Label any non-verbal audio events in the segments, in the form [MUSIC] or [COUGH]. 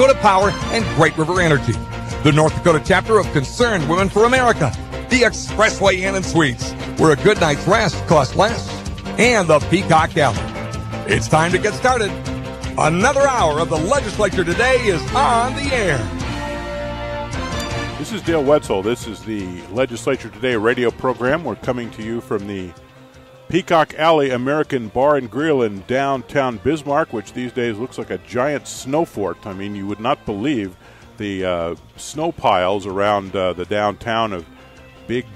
Dakota Power, and Great River Energy. The North Dakota chapter of Concerned Women for America, the Expressway Inn and Suites, where a good night's rest costs less, and the Peacock Alley. It's time to get started. Another hour of the legislature today is on the air. This is Dale Wetzel. This is the Legislature Today radio program. We're coming to you from the Peacock Alley American Bar and Grill in downtown Bismarck, which these days looks like a giant snow fort. I mean, you would not believe the uh, snow piles around uh, the downtown of big,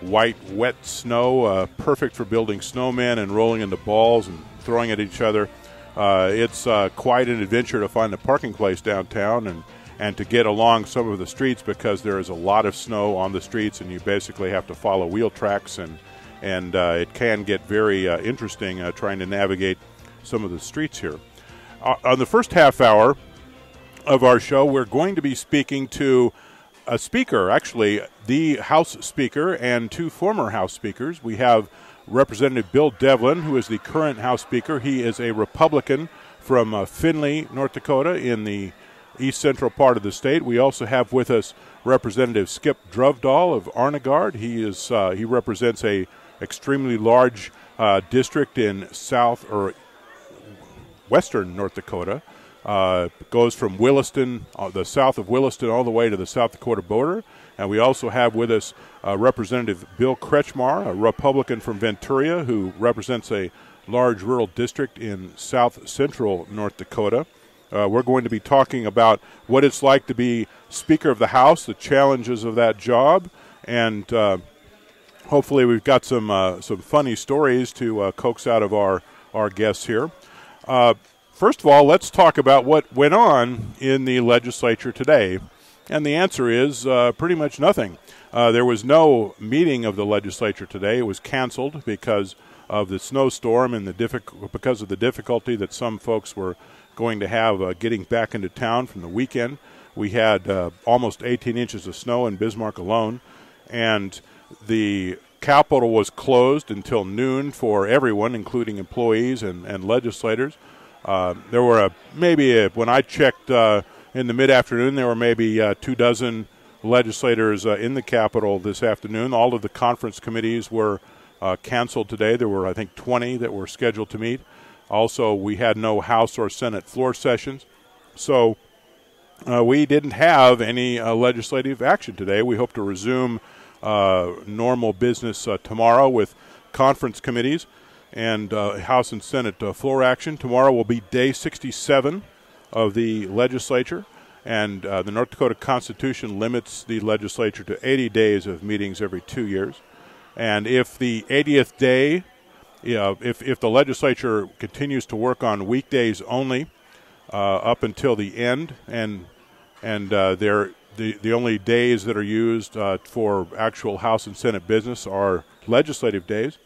white, wet snow, uh, perfect for building snowmen and rolling into balls and throwing at each other. Uh, it's uh, quite an adventure to find a parking place downtown and and to get along some of the streets because there is a lot of snow on the streets and you basically have to follow wheel tracks and and uh, it can get very uh, interesting uh, trying to navigate some of the streets here. On the first half hour of our show, we're going to be speaking to a speaker, actually the House Speaker and two former House Speakers. We have Representative Bill Devlin, who is the current House Speaker. He is a Republican from uh, Finley, North Dakota, in the east central part of the state. We also have with us Representative Skip Drovdahl of Arnegard. He is uh, he represents a extremely large uh, district in south or western North Dakota. Uh, goes from Williston, uh, the south of Williston, all the way to the South Dakota border. And we also have with us uh, Representative Bill Kretschmar, a Republican from Venturia, who represents a large rural district in south central North Dakota. Uh, we're going to be talking about what it's like to be Speaker of the House, the challenges of that job, and uh, hopefully we've got some uh, some funny stories to uh, coax out of our our guests here. Uh, first of all, let's talk about what went on in the legislature today, and the answer is uh, pretty much nothing. there was no meeting of the legislature today; it was canceled because of the snowstorm and the because of the difficulty that some folks were going to have uh, getting back into town from the weekend. We had uh, almost 18 inches of snow in Bismarck alone, and the Capitol was closed until noon for everyone, including employees and, and legislators. Uh, there were a, maybe a, when I checked uh, in the mid afternoon, there were maybe uh, two dozen legislators uh, in the Capitol this afternoon. All of the conference committees were canceled today. There were, I think, 20 that were scheduled to meet. Also, we had no House or Senate floor sessions. So uh, we didn't have any uh, legislative action today. We hope to resume uh, normal business uh, tomorrow with conference committees and uh, House and Senate uh, floor action. Tomorrow will be day 67 of the legislature, and the North Dakota Constitution limits the legislature to 80 days of meetings every two years. And if the 80th day you know, if, if the legislature continues to work on weekdays only uh, up until the end, and and uh, the the only days that are used uh, for actual House and Senate business are legislative days.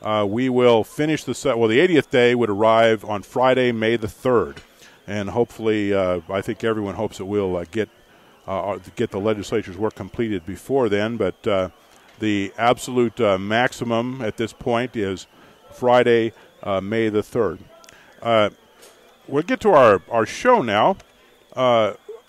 Uh, we will finish the set. Well, the 80th day would arrive on Friday, May the 3rd, and hopefully, uh, I think everyone hopes that we'll uh, get get the legislature's work completed before then. But the absolute maximum at this point is Friday, uh, May the 3rd. Uh, we'll get to our, our show now.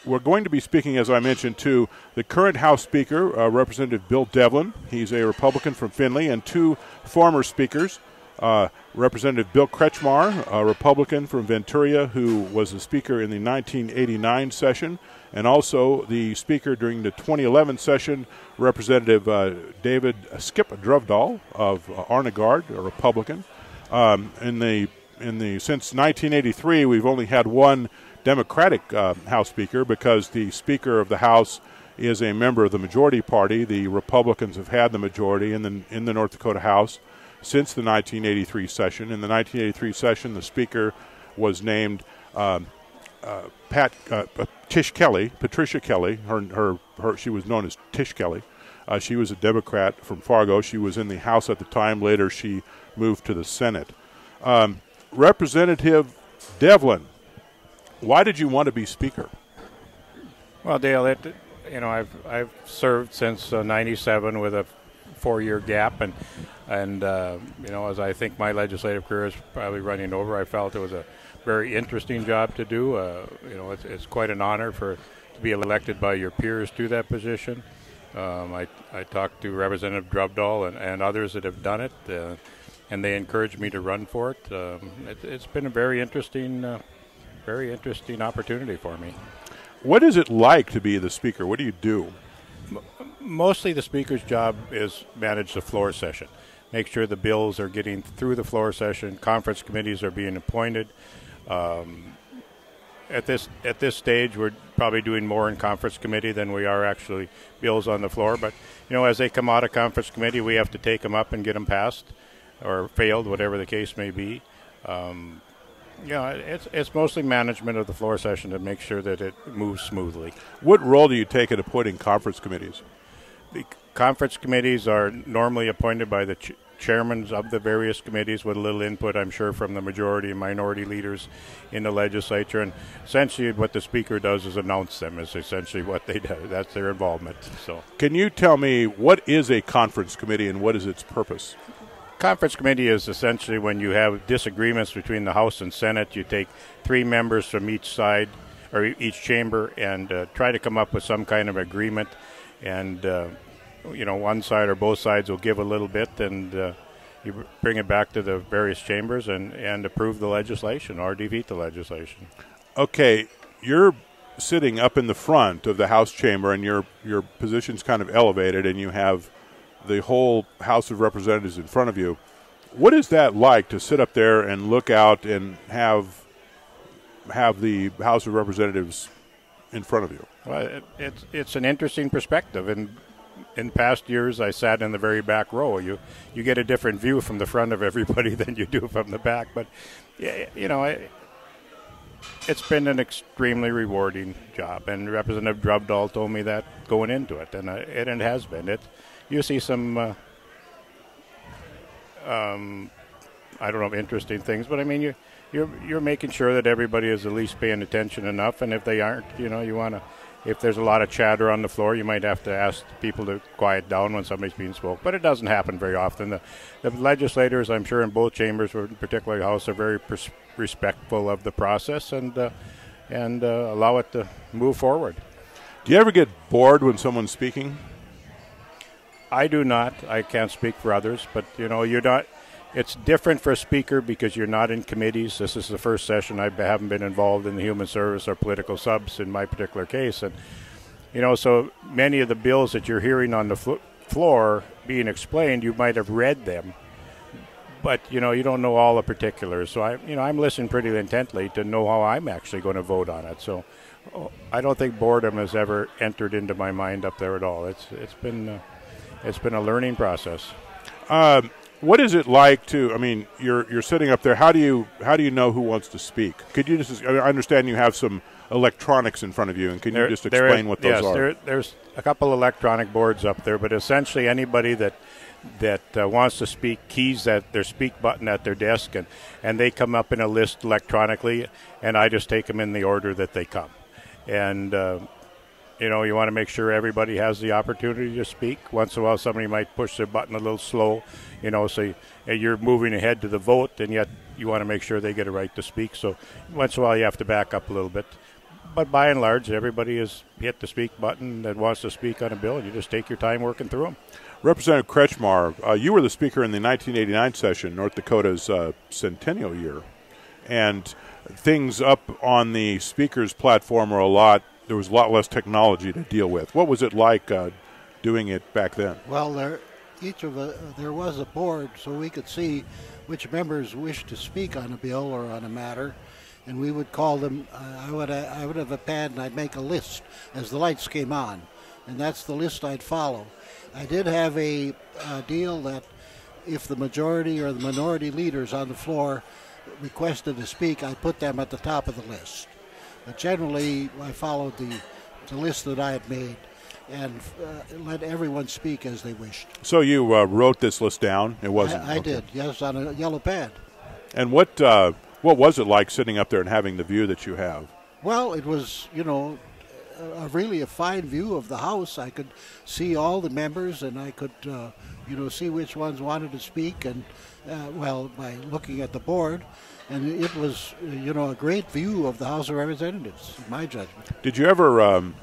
We're going to be speaking, as I mentioned, to the current House Speaker, uh, Representative Bill Devlin. He's a Republican from Finley, and two former speakers, uh, Representative Bill Kretschmar, a Republican from Venturia, who was the Speaker in the 1989 session, and also the Speaker during the 2011 session, Representative uh, David Skip Drovdahl of uh, Arnegard, a Republican. Um, in the in the since 1983, we've only had one Democratic uh, House Speaker because the Speaker of the House is a member of the majority party. The Republicans have had the majority in the in the North Dakota House since the 1983 session. In the 1983 session, the Speaker was named um, uh, Pat uh, uh, Tish Kelly, Patricia Kelly. Her, her, her, she was known as Tish Kelly. Uh, she was a Democrat from Fargo. She was in the House at the time. Later, she moved to the Senate. Um, Representative Devlin, why did you want to be Speaker? Well, Dale, it, you know, I've I've served since '97 uh, with a four-year gap, and and uh, you know, as I think my legislative career is probably running over, I felt it was a very interesting job to do. Uh, you know, it's, it's quite an honor for to be elected by your peers to that position. Um, I, I talked to Representative Drovdahl and, and others that have done it, uh, and they encouraged me to run for it. Um, it has been a very interesting, uh, very interesting opportunity for me. What is it like to be the speaker? What do you do? Mostly, the speaker's job is manage the floor session, make sure the bills are getting through the floor session, conference committees are being appointed. Um, at this at this stage, we're probably doing more in conference committee than we are actually bills on the floor. But you know, as they come out of conference committee, we have to take them up and get them passed or failed, whatever the case may be. Um, yeah, it's it's mostly management of the floor session to make sure that it moves smoothly. What role do you take in appointing conference committees? The conference committees are normally appointed by the ch- chairmen of the various committees with a little input, I'm sure, from the majority and minority leaders in the legislature. And essentially, what the speaker does is announce them. Is essentially what they do. That's their involvement. So, can you tell me what is a conference committee and what is its purpose? Conference committee is essentially when you have disagreements between the House and Senate. You take three members from each side or each chamber and uh, try to come up with some kind of agreement. And uh, you know, one side or both sides will give a little bit, and uh, you bring it back to the various chambers and, and approve the legislation or defeat the legislation. Okay, you're sitting up in the front of the House chamber, and your your position's kind of elevated, and you have the whole House of Representatives in front of you. What is that like to sit up there and look out and have have the House of Representatives in front of you? Well, it, it's it's an interesting perspective, and in past years I sat in the very back row. You you get a different view from the front of everybody [LAUGHS] than you do from the back, but you know. I, it's been an extremely rewarding job, and Representative Drovdahl told me that going into it, and, uh, and it has been. It, you see some, uh, um, I don't know, interesting things. But I mean, you you're you're making sure that everybody is at least paying attention enough. And if they aren't, you know, you want to. If there's a lot of chatter on the floor, you might have to ask people to quiet down when somebody's being spoke. But it doesn't happen very often. The, the legislators, I'm sure, in both chambers, particularly House, are very pers- respectful of the process and uh, and uh, allow it to move forward. Do you ever get bored when someone's speaking? I do not. I can't speak for others, but you know, you're not. It's different for a speaker because you're not in committees. This is the first session I haven't been involved in the human service or political subs in my particular case, and you know, so many of the bills that you're hearing on the fl- floor being explained, you might have read them, but you know, you don't know all the particulars. So I, you know, I'm listening pretty intently to know how I'm actually going to vote on it. So oh, I don't think boredom has ever entered into my mind up there at all. It's it's been. Uh, it's been a learning process. Um, what is it like to? I mean, you're you're sitting up there. How do you how do you know who wants to speak? Could you just? I understand you have some electronics in front of you, and can there, you just explain what those yes, are? There, there's a couple electronic boards up there, but essentially anybody that that uh, wants to speak keys that their speak button at their desk, and and they come up in a list electronically, and I just take them in the order that they come, and. Uh, you know, you want to make sure everybody has the opportunity to speak. Once in a while, somebody might push their button a little slow, you know, so you're moving ahead to the vote, and yet you want to make sure they get a right to speak. So once in a while, you have to back up a little bit. But by and large, everybody has hit the speak button that wants to speak on a bill, and you just take your time working through them. Representative Kretschmar, uh, you were the speaker in the 1989 session, North Dakota's uh, centennial year, and things up on the speaker's platform are a lot there was a lot less technology to deal with. What was it like uh, doing it back then? Well, there each of a, there was a board so we could see which members wished to speak on a bill or on a matter, and we would call them. Uh, I would I would have a pad and I'd make a list as the lights came on, and that's the list I'd follow. I did have a, a deal that if the majority or the minority leaders on the floor requested to speak, I put them at the top of the list. But generally, I followed the, the list that I had made and uh, let everyone speak as they wished. So you uh, wrote this list down? It wasn't. I, I okay. did. Yes, on a yellow pad. And what uh, what was it like sitting up there and having the view that you have? Well, it was you know a, really a fine view of the house. I could see all the members, and I could uh, you know see which ones wanted to speak, and uh, well by looking at the board and it was, you know, a great view of the House of Representatives, in my judgment. Did you ever um,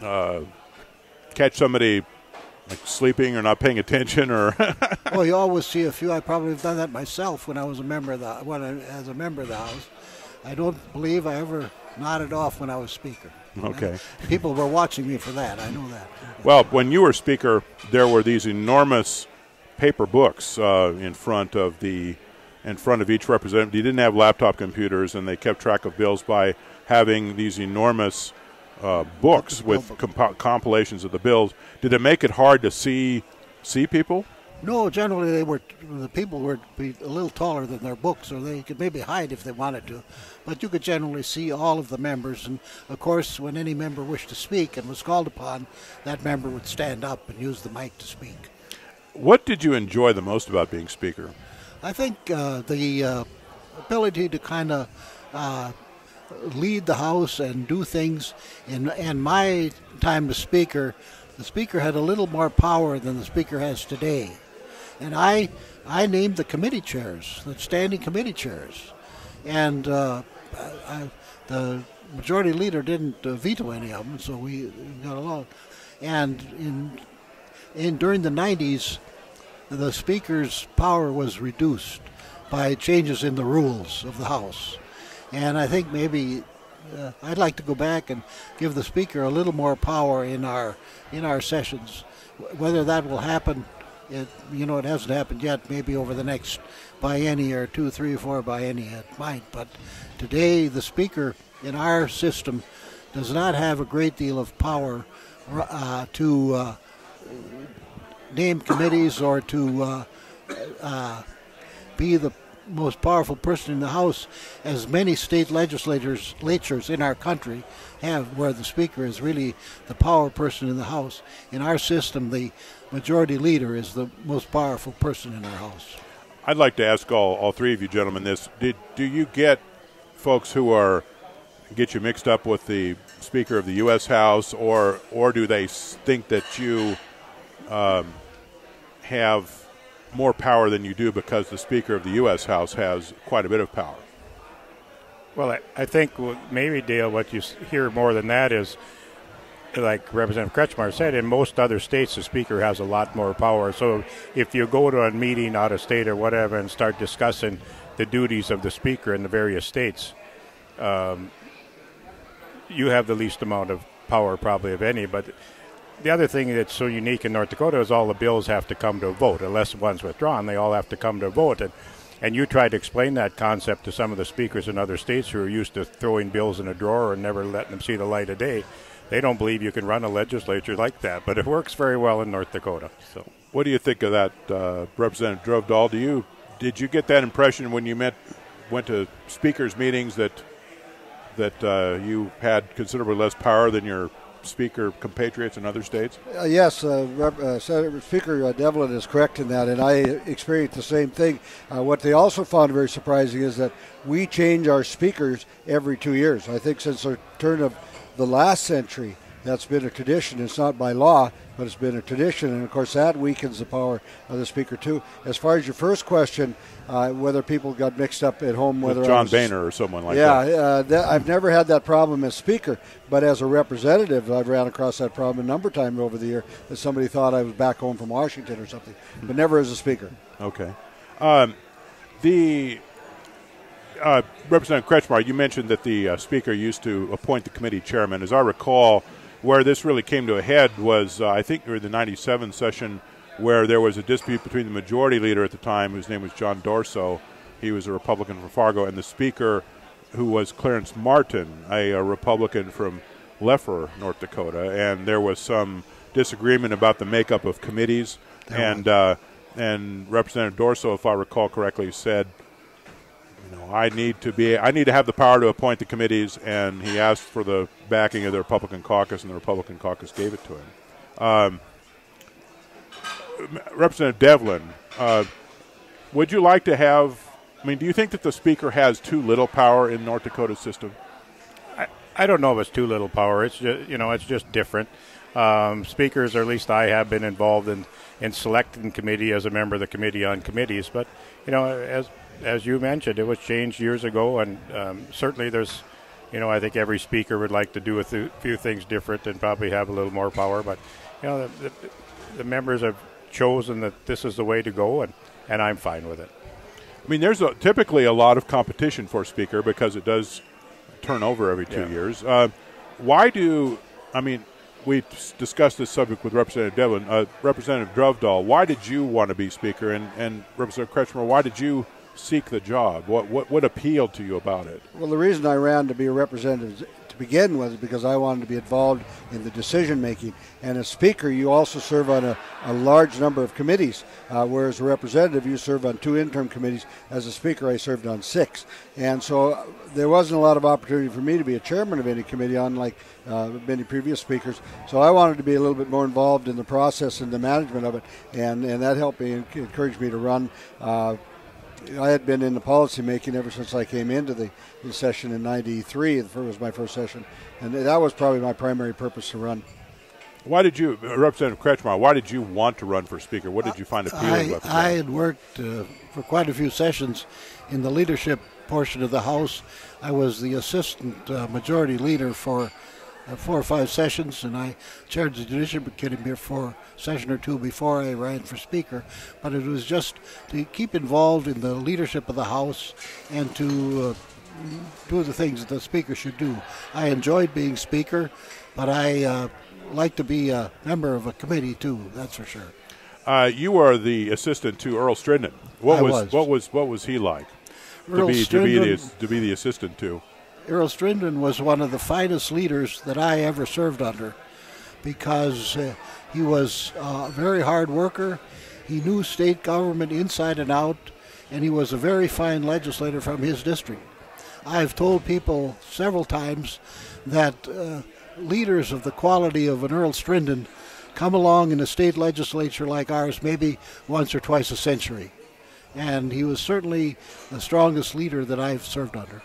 uh, catch somebody like sleeping or not paying attention, or [LAUGHS] well, you always see a few. I probably have done that myself when I was a member of the when I, as a member of the House. I don't believe I ever nodded off when I was Speaker. Okay. People were watching me for that. I know that. Well, when you were Speaker, there were these enormous paper books uh, in front of the in front of each representative. They didn't have laptop computers, and they kept track of bills by having these enormous uh, books with comp- compilations of the bills. Did it make it hard to see see people? No, generally they were the people were be a little taller than their books, or they could maybe hide if they wanted to. But you could generally see all of the members, and of course, when any member wished to speak and was called upon, that member would stand up and use the mic to speak. What did you enjoy the most about being speaker? I think uh, the uh, ability to kind of uh, lead the House and do things. In, in my time as Speaker, the Speaker had a little more power than the Speaker has today. And I, I named the committee chairs, the standing committee chairs. And uh, I, the majority leader didn't uh, veto any of them, so we got along. And in, in during the 90s, the Speaker's power was reduced by changes in the rules of the House. And I think maybe uh, I'd like to go back and give the speaker a little more power in our in our sessions. Whether that will happen, it, you know, it hasn't happened yet. Maybe over the next biennium or two, three, four biennia, it might. But today, the speaker in our system does not have a great deal of power uh, to uh, name committees or to uh, uh, be the most powerful person in the House, as many state legislators legislatures in our country have, where the Speaker is really the power person in the House. In our system, the majority leader is the most powerful person in our House. I'd like to ask all, all three of you gentlemen this: Did do you get folks who are get you mixed up with the Speaker of the U.S. House, or or do they think that you um, have more power than you do because the Speaker of the U.S. House has quite a bit of power. Well, I, I think maybe, Dale, what you hear more than that is, like Representative Kretschmar said, in most other states, the Speaker has a lot more power. So if you go to a meeting out of state or whatever and start discussing the duties of the Speaker in the various states, um, you have the least amount of power probably of any. But the other thing that's so unique in North Dakota is all the bills have to come to a vote. Unless one's withdrawn, they all have to come to a vote. And, and you tried to explain that concept to some of the speakers in other states who are used to throwing bills in a drawer and never letting them see the light of day. They don't believe you can run a legislature like that, but it works very well in North Dakota. So, what do you think of that, uh, Representative Drovdahl? Do you did you get that impression when you met went to speakers meetings that that uh, you had considerably less power than your Speaker compatriots in other states? Uh, yes, uh, Rep, uh, Senator Speaker uh, Devlin is correct in that, and I experienced the same thing. Uh, what they also found very surprising is that we change our speakers every two years. I think since the turn of the last century, that's been a tradition. It's not by law, but it's been a tradition, and of course that weakens the power of the speaker too. As far as your first question, uh, whether people got mixed up at home, whether With John was, Boehner or someone like yeah, that. Uh, that, I've never had that problem as speaker, but as a representative, I've ran across that problem a number of times over the year that somebody thought I was back home from Washington or something, but never as a speaker. Okay. Um, the uh, Representative Kretschmar, you mentioned that the uh, speaker used to appoint the committee chairman. As I recall, where this really came to a head was, uh, I think, during the 97 session where there was a dispute between the majority leader at the time, whose name was John Dorso. He was a Republican from Fargo, and the speaker, who was Clarence Martin, a, a Republican from Leffler, North Dakota. And there was some disagreement about the makeup of committees. And, uh, and Representative Dorso, if I recall correctly, said – you know, I need to be, I need to have the power to appoint the committees, and he asked for the backing of the Republican caucus, and the Republican caucus gave it to him. Um, Representative Devlin, uh, would you like to have? I mean, do you think that the speaker has too little power in North Dakota's system? I, I don't know if it's too little power. It's just you know it's just different. Um, speakers, or at least I have been involved in in selecting committee as a member of the committee on committees. But you know, as as you mentioned, it was changed years ago, and um, certainly there's, you know, I think every speaker would like to do a th- few things different and probably have a little more power. But you know, the, the, the members have chosen that this is the way to go, and, and I'm fine with it. I mean, there's a, typically a lot of competition for speaker because it does turn over every two Yeah. years. Uh, why do I mean? We discussed this subject with Representative Devlin. Uh, Representative Drovdahl, why did you want to be speaker, and, and Representative Kretschmar, why did you seek the job? What what what appealed to you about it? Well, the reason I ran to be a representative to begin with because I wanted to be involved in the decision making. And as Speaker, you also serve on a, a large number of committees, uh, whereas a representative, you serve on two interim committees. As a Speaker, I served on six. And so uh, there wasn't a lot of opportunity for me to be a chairman of any committee, unlike uh, many previous speakers. So I wanted to be a little bit more involved in the process and the management of it, and, and that helped me and encouraged me to run. Uh, I had been in the policy making ever since I came into the, the session in '93. The first was my first session, and that was probably my primary purpose to run. Why did you, uh, Representative Kretschmar, why did you want to run for speaker? What did you find appealing I, about the I had worked uh, for quite a few sessions in the leadership portion of the House. I was the assistant uh, majority leader for uh, four or five sessions, and I chaired the Judiciary Committee here for a session or two before I ran for Speaker. But it was just to keep involved in the leadership of the House and to uh, do the things that the Speaker should do. I enjoyed being Speaker, but I uh, like to be a member of a committee too. That's for sure. Uh, you are the assistant to Earl Strinden. What was, was. what was what was he like Earl to be to be the to be the assistant to? Earl Strinden was one of the finest leaders that I ever served under because uh, he was a very hard worker. He knew state government inside and out, and he was a very fine legislator from his district. I've told people several times that uh, leaders of the quality of an Earl Strinden come along in a state legislature like ours maybe once or twice a century. And he was certainly the strongest leader that I've served under.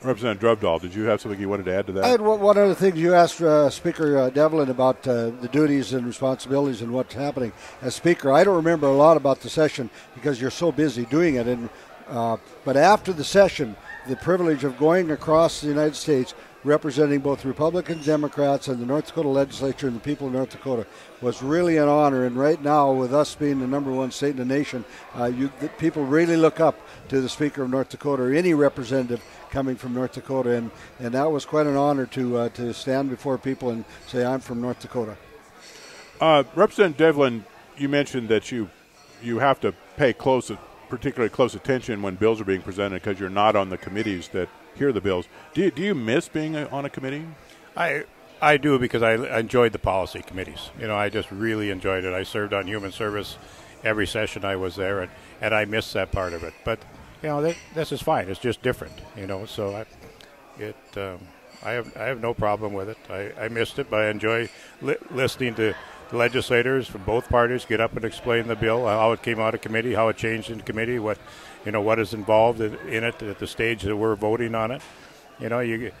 Representative Drovdahl, did you have something you wanted to add to that? I had one, one other thing. You asked uh, Speaker uh, Devlin about uh, the duties and responsibilities and what's happening as Speaker. I don't remember a lot about the session because you're so busy doing it. And uh, but after the session, the privilege of going across the United States, representing both Republicans, Democrats, and the North Dakota legislature and the people of North Dakota was really an honor. And right now, with us being the number one state in the nation, uh, you, the people really look up to the Speaker of North Dakota or any representative coming from North Dakota, and, and that was quite an honor to uh, to stand before people and say I'm from North Dakota. Uh, Representative Devlin, you mentioned that you you have to pay close, particularly close attention when bills are being presented because you're not on the committees that hear the bills. Do you, do you miss being a, on a committee? I I do because I I enjoyed the policy committees. You know, I just really enjoyed it. I served on human service every session I was there, and, and I missed that part of it. But you know, that, this is fine. It's just different. You know, so I it um, I have I have no problem with it. I, I missed it, but I enjoy li- listening to legislators from both parties get up and explain the bill, how it came out of committee, how it changed in committee, what you know what is involved in, it at the stage that we're voting on it. You know, you.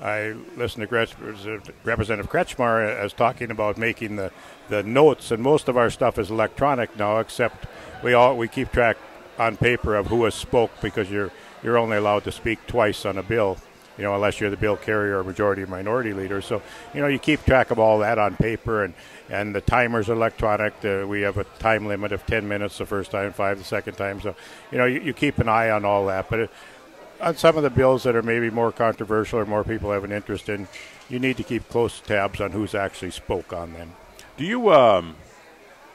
I listened to Representative Kretschmar as talking about making the, the notes, and most of our stuff is electronic now, except we all we keep track on paper of who has spoke because you're you're only allowed to speak twice on a bill, you know, unless you're the bill carrier or majority or minority leader. So you know you keep track of all that on paper, and and the timer's electronic. Uh, we have a time limit of 10 minutes the first time, five the second time. So you know you, you keep an eye on all that, but. It, on some of the bills that are maybe more controversial or more people have an interest in, you need to keep close tabs on who's actually spoke on them. Do you um,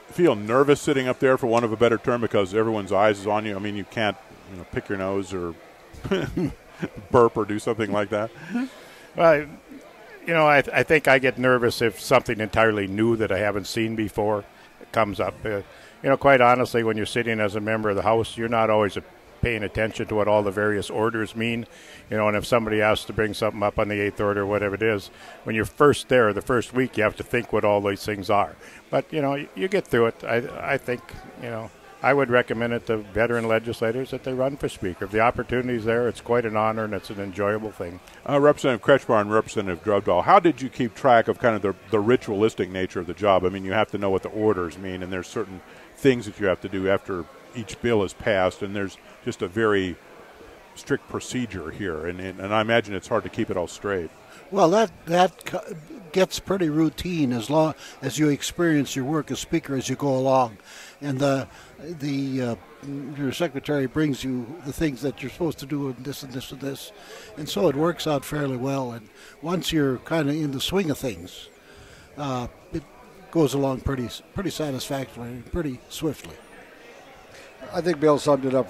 feel nervous sitting up there, for want of a better term, because everyone's eyes is on you? I mean, you can't you know, pick your nose or [LAUGHS] [LAUGHS] [LAUGHS] burp or do something like that. Well, you know, I, I think I get nervous if something entirely new that I haven't seen before comes up. Uh, you know, quite honestly, when you're sitting as a member of the House, you're not always paying attention to what all the various orders mean. You know, and if somebody asks to bring something up on the eighth order, or whatever it is, when you're first there, the first week, you have to think what all these things are. But you know, you, you get through it. I, I think you know. I would recommend it to veteran legislators that they run for speaker. If the opportunity's there, it's quite an honor and it's an enjoyable thing. Uh, Representative Kretschmar and Representative Drovdahl, how did you keep track of kind of the, the ritualistic nature of the job? I mean, you have to know what the orders mean, and there's certain things that you have to do after each bill is passed, and there's just a very strict procedure here, and, and, and I imagine it's hard to keep it all straight. Well, that that gets pretty routine as long as you experience your work as speaker as you go along, and the the uh, your secretary brings you the things that you're supposed to do and this and this and this, and so it works out fairly well. And once you're kind of in the swing of things, uh, it goes along pretty pretty satisfactorily, pretty swiftly. I think Bill summed it up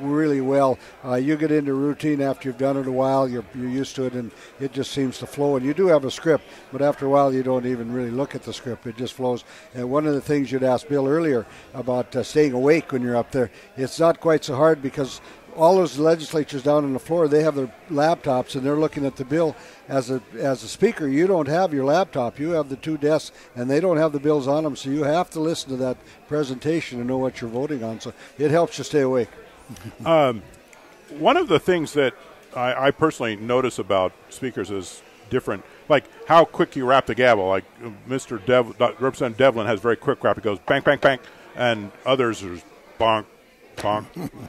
really well. Uh, you get into routine after you've done it a while, you're, you're used to it, and it just seems to flow. And you do have a script, but after a while, you don't even really look at the script. It just flows. And one of the things you'd asked Bill earlier about uh, staying awake when you're up there, it's not quite so hard because all those legislatures down on the floor, they have their laptops and they're looking at the bill. As a as a speaker, you don't have your laptop. You have the two desks, and they don't have the bills on them. So you have to listen to that presentation and know what you're voting on. So it helps you stay awake. [LAUGHS] um, one of the things that I, I personally notice about speakers is different, like how quick you rap the gavel. Like uh, Mr. Dev, Representative Devlin has very quick rap. He goes bang, bang, bang, and others are bonk, bonk,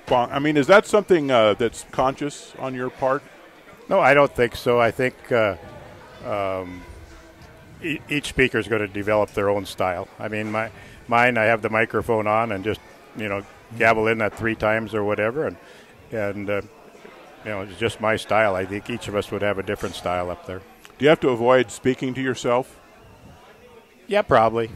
bonk. I mean, is that something uh, that's conscious on your part? No, I don't think so. I think uh, um, e- each speaker is going to develop their own style. I mean, my mine, I have the microphone on and just you know gabble in that three times or whatever, and and uh, you know it's just my style. I think each of us would have a different style up there. Do you have to avoid speaking to yourself? Yeah, probably.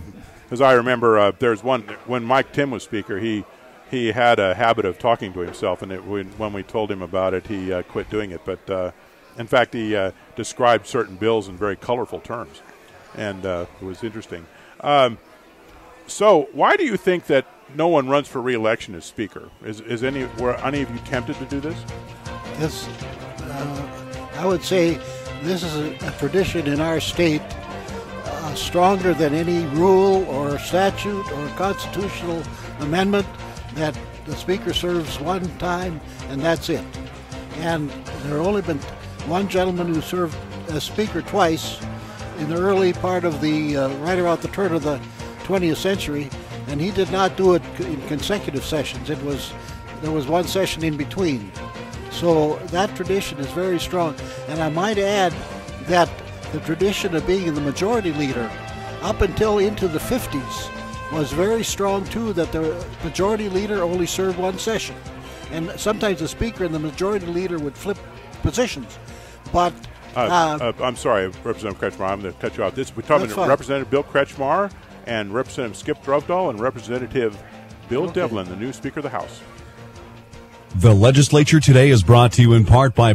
Because I remember uh, there's one when Mike Timm was speaker, he he had a habit of talking to himself, and it, when, we told him about it, he uh, quit doing it. But uh, in fact, he uh, described certain bills in very colorful terms, and uh, it was interesting. Um, so, why do you think that no one runs for reelection as Speaker? Is, is any were any of you tempted to do this? This, uh, I would say, this is a, a tradition in our state uh, stronger than any rule or statute or constitutional amendment that the Speaker serves one time and that's it. And there have only been one gentleman who served as Speaker twice in the early part of the, uh, right around the turn of the 20th century, and he did not do it in consecutive sessions. It was, there was one session in between. So that tradition is very strong. And I might add that the tradition of being the majority leader up until into the 50s was very strong too that the majority leader only served one session. And sometimes the speaker and the majority leader would flip positions. But uh, uh, uh, I'm sorry, Representative Kretschmar. I'm going to cut you off. This we're talking to Representative Bill Kretschmar and Representative Skip Drovdahl and Representative Bill okay. Devlin, the new Speaker of the House. The legislature today is brought to you in part by